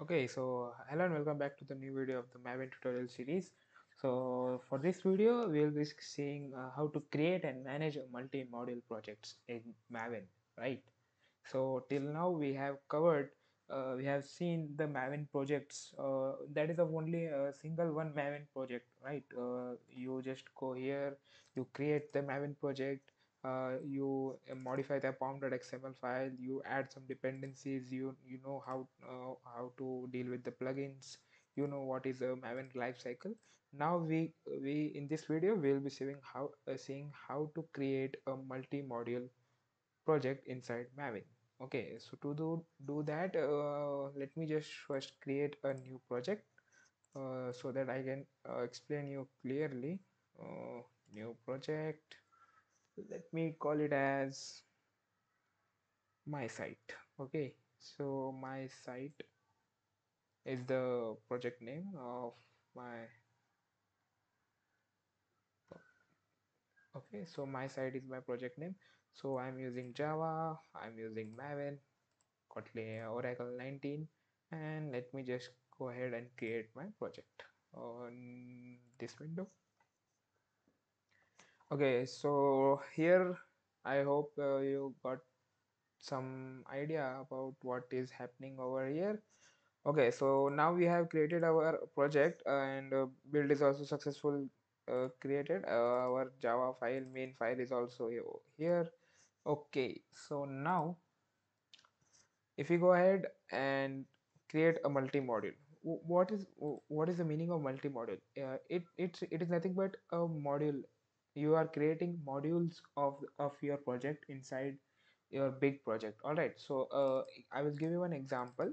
Okay, so hello and welcome back to the new video of the Maven tutorial series. So for this video, we'll be seeing uh, how to create and manage multi-module projects in Maven, right? So till now we have covered, uh, we have seen the Maven projects. Uh, that is of only a single one Maven project, right? Uh, you just go here, you create the Maven project, uh, you uh, modify the pom.xml file you add some dependencies you you know how uh, how to deal with the plugins you know what is a maven lifecycle now we we in this video we'll be seeing how uh, seeing how to create a multi-module project inside maven okay so to do do that uh, let me just first create a new project uh, so that i can uh, explain you clearly uh, new project let me call it as my site okay? So my site is the project name of my okay? So my site is my project name. So i'm using java i'm using maven kotlin oracle 19 and let me just go ahead and create my project on this window okay so here i hope uh, you got some idea about what is happening over here. Okay so now we have created our project and uh, build is also successful uh, created. Uh, our java file main file is also here. Okay so now if we go ahead and create a multi-module what is what is the meaning of multi-module? Uh, it it's it is nothing but a module you are creating modules of of your project inside your big project. All right so uh, i will give you an example.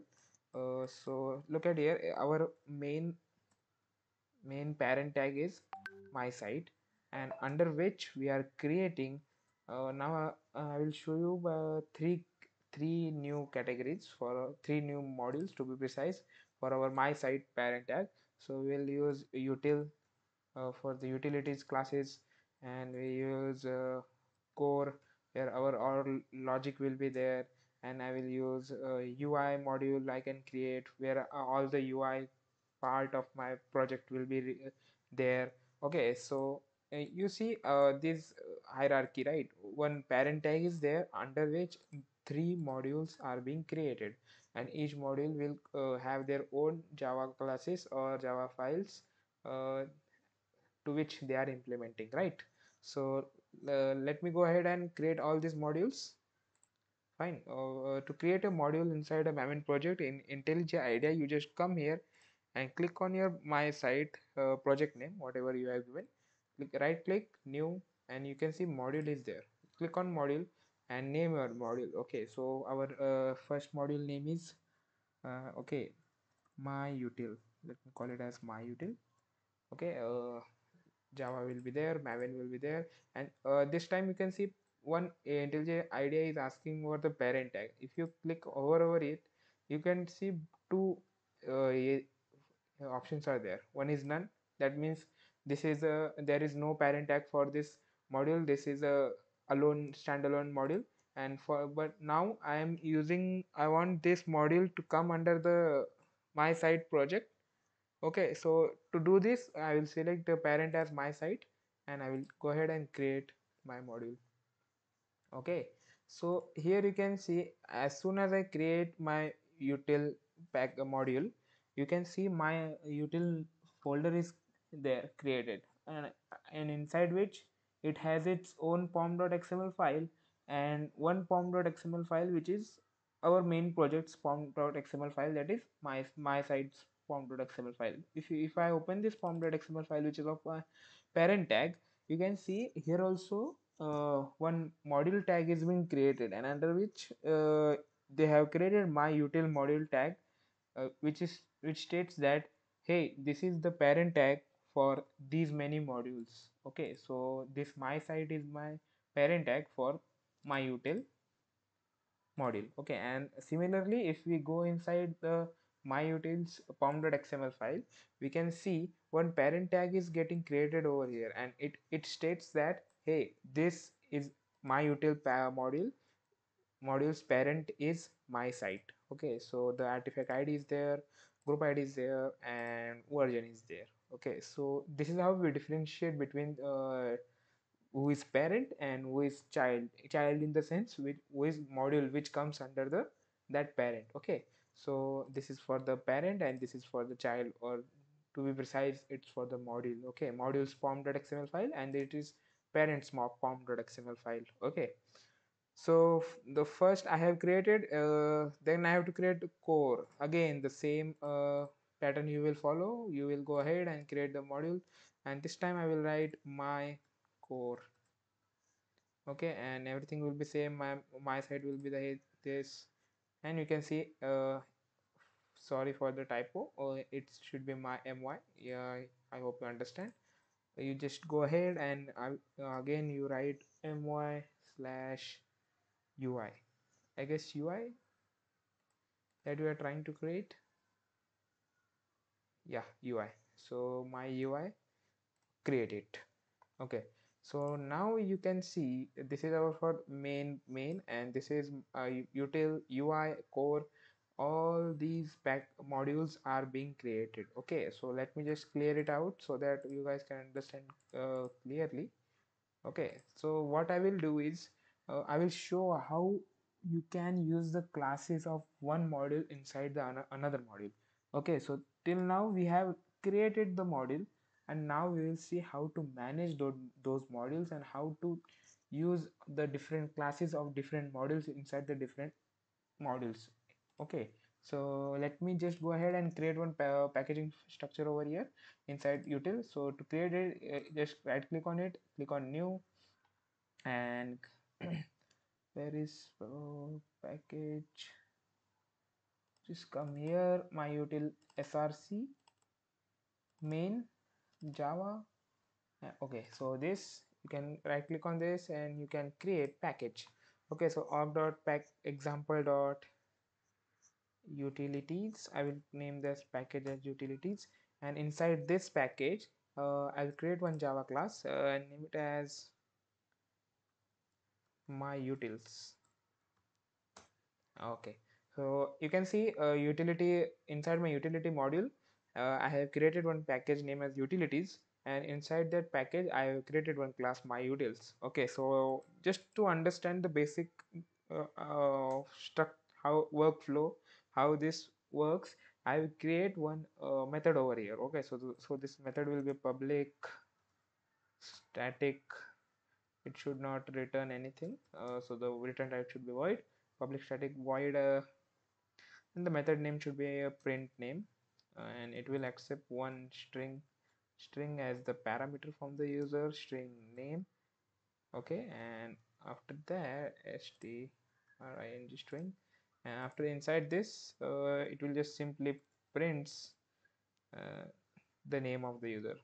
Uh, so look at here our main main parent tag is my site and under which we are creating uh, now uh, i will show you uh, three three new categories for uh, three new modules to be precise for our my site parent tag. So we'll use util for the utilities classes and we use uh, core where our our logic will be there. And i will use ui module i can create where uh, all the ui part of my project will be there. Okay so uh, you see uh, this hierarchy right? One parent tag is there under which three modules are being created. And each module will uh, have their own java classes or java files uh, to which they are implementing right so uh, let me go ahead and create all these modules. Fine. Uh, to create a module inside a maven project in IntelliJ IDEA you just come here and click on your my site uh, project name whatever you have given. Click right click new and you can see module is there. Click on module and name your module. Okay so our uh, first module name is uh, okay my util. Let me call it as my util. Okay uh, java will be there maven will be there. And uh, this time you can see one IntelliJ IDEA is asking for the parent tag. If you click over over it you can see two uh, options are there. One is none. That means this is a there is no parent tag for this module. This is a alone standalone module. And for but now i am using i want this module to come under the my site project okay so to do this i will select the parent as my site and i will go ahead and create my module. Okay so here you can see as soon as i create my util pack uh, module you can see my util folder is there created. And, and inside which it has its own pom.xml file and one pom.xml file which is our main project's pom.xml file that is my my site's pom.xml file. If you, if i open this pom.xml file which is of my parent tag you can see here also uh, one module tag is being created and under which uh, they have created my util module tag uh, which is which states that hey this is the parent tag for these many modules. Okay so this my site is my parent tag for my util module. Okay and similarly if we go inside the myutils pom.xml file we can see one parent tag is getting created over here. And it it states that hey this is my util module module's parent is my site. Okay so the artifact id is there group id is there and version is there. Okay so this is how we differentiate between uh, who is parent and who is child. Child in the sense which who is module which comes under the that parent. Okay so this is for the parent and this is for the child or to be precise it's for the module okay? Modules pom.xml file and it is parents pom.xml file okay? So the first i have created uh, then i have to create core. Again the same uh, pattern you will follow. You will go ahead and create the module and this time i will write my core okay? And everything will be same. My my side will be the this and you can see uh, sorry for the typo uh, it should be my my yeah i hope you understand. You just go ahead and uh, again you write my slash ui i. Guess ui that we are trying to create? Yeah ui so my ui create it. Okay so now you can see this is our for main main and this is uh, util ui core. All these pack modules are being created. Okay so let me just clear it out so that you guys can understand uh, clearly. Okay so what i will do is uh, i will show how you can use the classes of one module inside the another module. Okay so till now we have created the module and now we will see how to manage those, those modules and how to use the different classes of different modules inside the different modules. Okay so let me just go ahead and create one pa packaging structure over here inside util. So to create it uh, just right click on it click on new and where is uh, package? Just come here my util src main java. Uh, okay so this you can right click on this and you can create package. Okay so org dot pack example dot utilities. I will name this package as utilities. And inside this package uh, i'll create one java class uh, and name it as my utils. Okay so you can see a utility inside my utility module uh, i have created one package name as utilities and inside that package i have created one class my utils. Okay so just to understand the basic uh, uh, struct how workflow how this works i will create one uh, method over here. Okay so th so this method will be public static. It should not return anything. Uh, so the return type should be void. Public static void uh, and the method name should be a print name. uh, and it will accept one string string as the parameter from the user string name okay? And after that st ring string. And after inside this uh, it will just simply prints uh, the name of the user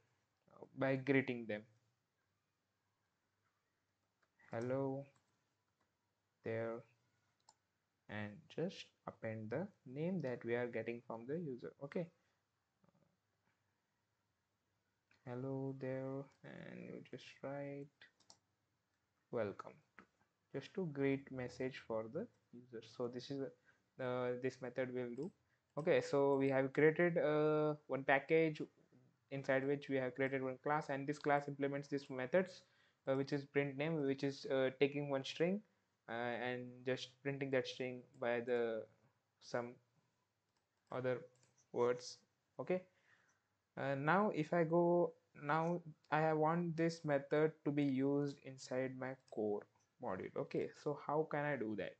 by greeting them. Hello there and just append the name that we are getting from the user okay hello there and you just write welcome. Just to greet message for the user. So this is uh, this method we will do. Okay so we have created uh, one package inside which we have created one class and this class implements these methods uh, which is print name which is uh, taking one string uh, and just printing that string by the some other words. Okay uh, now if I go now I want this method to be used inside my core module. Okay so how can I do that?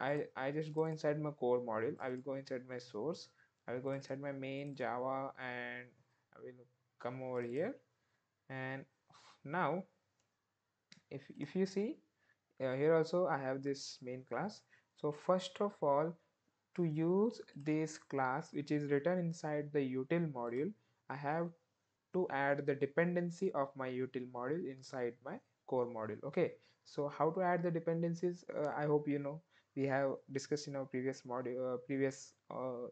I, I just go inside my core module. I will go inside my source. I will go inside my main java and I will come over here. And now if, if you see uh, here also I have this main class. So first of all to use this class which is written inside the util module I have to add the dependency of my util module inside my core module. Okay so how to add the dependencies? Uh, I hope you know. We have discussed in our previous module uh, previous uh,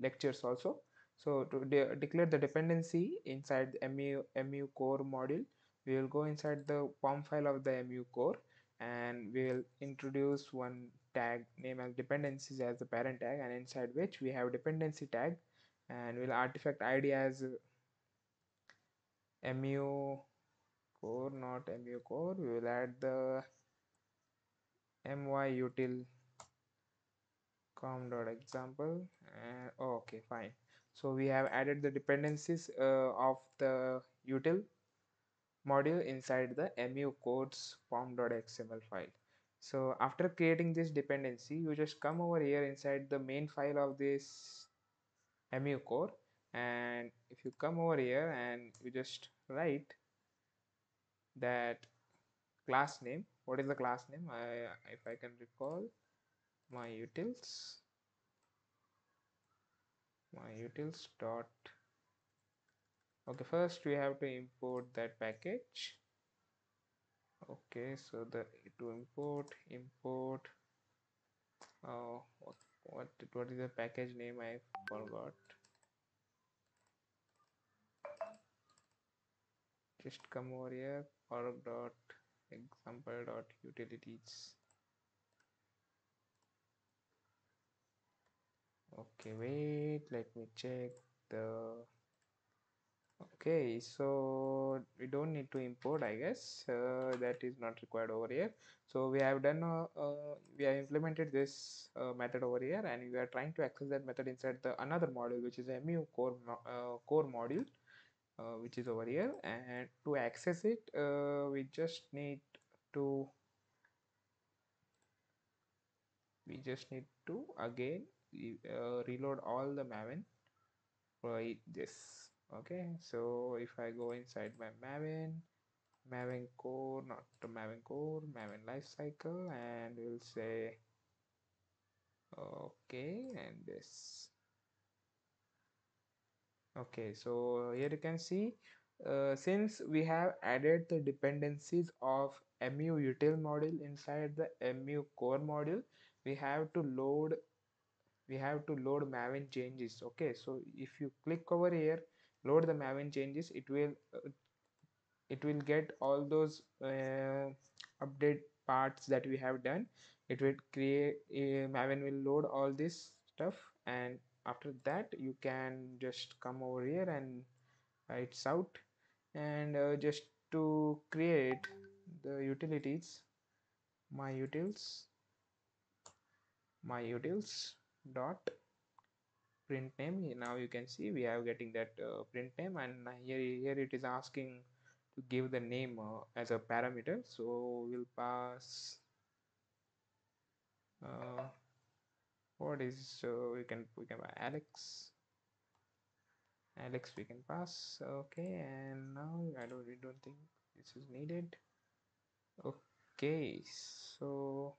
lectures also. So to de declare the dependency inside the mu mu core module we will go inside the pom file of the mu core and we will introduce one tag name as dependencies as the parent tag and inside which we have dependency tag and we'll artifact id as mu core not mu core. We will add the my util com dot example. And oh, okay fine. So we have added the dependencies uh, of the util module inside the mu codes pom.xml file. So after creating this dependency you just come over here inside the main file of this mu core. And if you come over here and you just write that class name what is the class name? I, if I can recall my utils my utils dot okay first we have to import that package. Okay so the to import import uh, what, what is the package name? I forgot. Just come over here org dot example dot utilities. Okay wait let me check the okay so we don't need to import i guess. Uh, that is not required over here. So we have done uh, uh, we have implemented this uh, method over here and we are trying to access that method inside the another module which is mu core uh, core module uh, which is over here. And to access it we just need to we just need to again reload all the maven by this okay so if I go inside my Maven Maven core not the Maven core Maven lifecycle and we'll say okay and this. Okay so here you can see uh, since we have added the dependencies of mu util module inside the mu core module we have to load we have to load maven changes. Okay so if you click over here load the maven changes it will uh, it will get all those uh, update parts that we have done. It will create uh, maven will load all this stuff and after that you can just come over here and it's out. And uh, just to create the utilities my utils my utils dot print name. Now you can see we are getting that uh, print name and here here it is asking to give the name uh, as a parameter. So we'll pass uh, what is so we can we can alex. Alex we can pass. Okay and now i don't we don't think this is needed. Okay so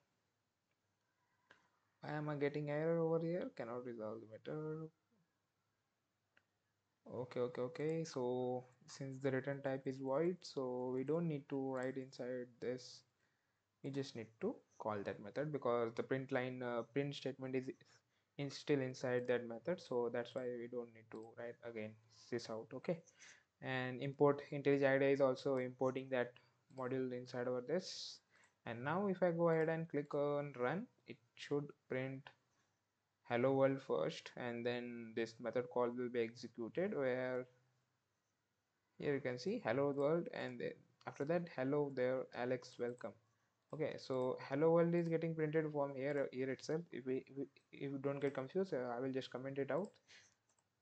why am I getting error over here? Cannot resolve the matter. Okay okay okay. So since the return type is void so we don't need to write inside this. We just need to call that method because the print line uh, print statement is in still inside that method. So that's why we don't need to write again this out okay? And import IntelliJ IDEA is also importing that module inside over this. And now if I go ahead and click on run it should print hello world first and then this method call will be executed where here you can see hello world and after that hello there alex welcome. Okay so hello world is getting printed from here here itself. If we if you don't get confused uh, i will just comment it out.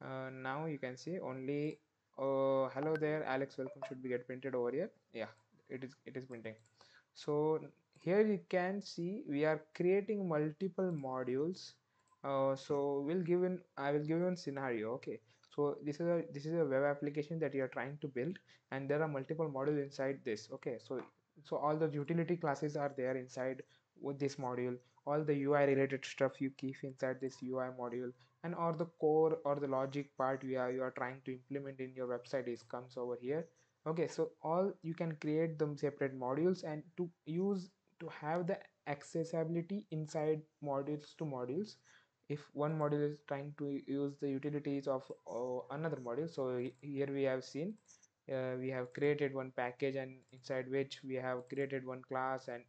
Uh, now you can see only uh, hello there alex welcome should be get printed over here. Yeah it is it is printing. So here you can see we are creating multiple modules. Uh, so we'll give in i will give you a scenario okay? So this is a this is a web application that you are trying to build and there are multiple modules inside this okay? So so all the utility classes are there inside with this module. All the ui related stuff you keep inside this ui module and or the core or the logic part you are you are trying to implement in your website is comes over here okay? So all you can create them separate modules and to use to have the accessibility inside modules to modules. If one module is trying to use the utilities of uh, another module so here we have seen uh, we have created one package and inside which we have created one class and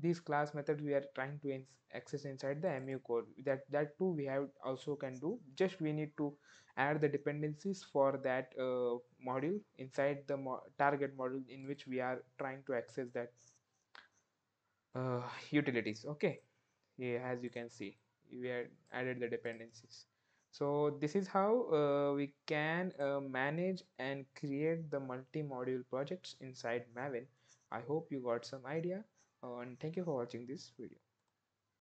these class methods we are trying to ins- access inside the mu code. That that too we have also can do. Just we need to add the dependencies for that uh, module inside the mo- target module in which we are trying to access that uh, utilities okay yeah, as you can see we had added the dependencies so this is how uh, we can uh, manage and create the multi-module projects inside Maven. I hope you got some idea uh, and thank you for watching this video.